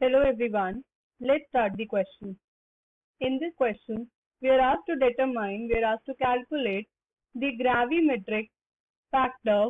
Hello everyone, let's start the question. In this question, we are asked to determine, we are asked to calculate the gravimetric factor